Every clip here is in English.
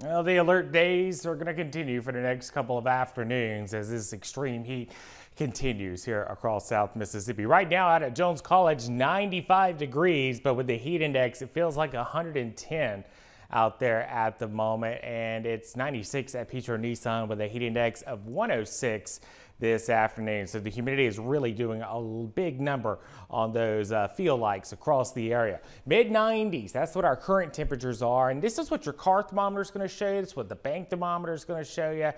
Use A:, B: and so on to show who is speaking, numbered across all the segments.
A: Well, the alert days are going to continue for the next couple of afternoons as this extreme heat continues here across South Mississippi. Right now out at Jones College, 95 degrees, but with the heat index, it feels like 110 out there at the moment. And it's 96 at Petro Nissan with a heat index of 106 this afternoon. So the humidity is really doing a big number on those uh, feel likes across the area. Mid 90s, that's what our current temperatures are. And this is what your car thermometer is going to show you. This is what the bank thermometer is going to show you.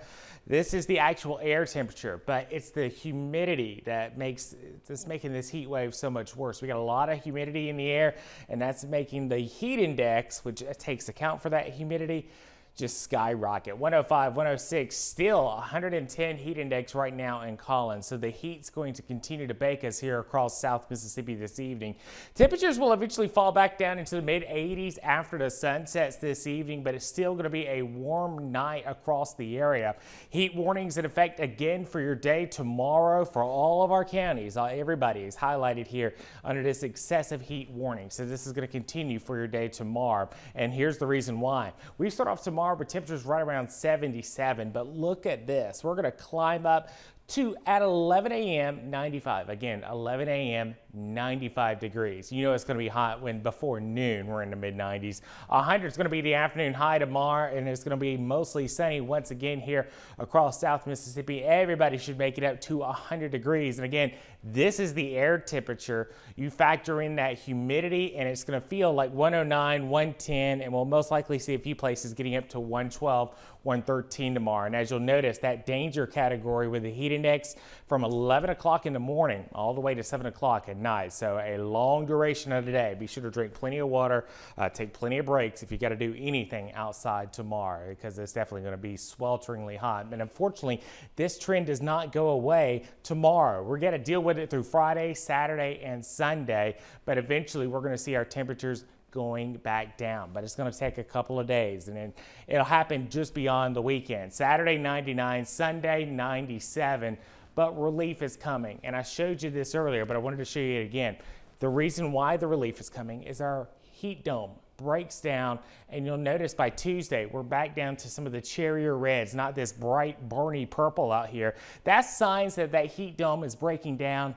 A: This is the actual air temperature, but it's the humidity that makes that's making this heat wave so much worse. We got a lot of humidity in the air, and that's making the heat index, which takes account for that humidity, just skyrocket. 105, 106, still 110 heat index right now in Collins. So the heat's going to continue to bake us here across South Mississippi this evening. Temperatures will eventually fall back down into the mid 80s after the sun sets this evening, but it's still going to be a warm night across the area. Heat warnings in effect again for your day tomorrow for all of our counties. Uh, everybody is highlighted here under this excessive heat warning. So this is going to continue for your day tomorrow. And here's the reason why. We start off tomorrow tomorrow, but temperatures right around 77. But look at this. We're going to climb up to at 11 a.m. 95. Again, 11 a.m. 95 degrees. You know it's going to be hot when before noon we're in the mid 90s. 100 is going to be the afternoon high tomorrow, and it's going to be mostly sunny once again here across South Mississippi. Everybody should make it up to 100 degrees. And again, this is the air temperature. You factor in that humidity, and it's going to feel like 109, 110, and we'll most likely see a few places getting up to 112, 113 tomorrow. And as you'll notice, that danger category with the heat index from 11 o'clock in the morning all the way to 7 o'clock at night. So a long duration of the day. Be sure to drink plenty of water, uh, take plenty of breaks if you got to do anything outside tomorrow because it's definitely going to be swelteringly hot. And unfortunately, this trend does not go away tomorrow. We're going to deal with it through Friday, Saturday, and Sunday, but eventually we're going to see our temperatures going back down, but it's going to take a couple of days and then it'll happen just beyond the weekend. Saturday 99, Sunday 97 but relief is coming. And I showed you this earlier, but I wanted to show you it again. The reason why the relief is coming is our heat dome breaks down and you'll notice by Tuesday we're back down to some of the cherrier reds not this bright burny purple out here that's signs that that heat dome is breaking down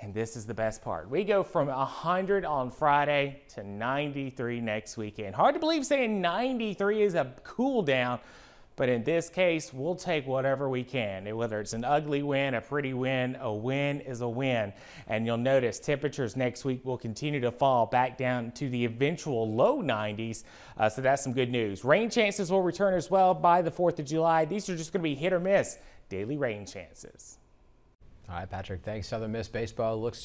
A: and this is the best part we go from 100 on Friday to 93 next weekend hard to believe saying 93 is a cool down but in this case, we'll take whatever we can. Whether it's an ugly win, a pretty win, a win is a win. And you'll notice temperatures next week will continue to fall back down to the eventual low 90s. Uh, so that's some good news. Rain chances will return as well by the 4th of July. These are just going to be hit or miss daily rain chances.
B: All right, Patrick, thanks. Southern Miss Baseball looks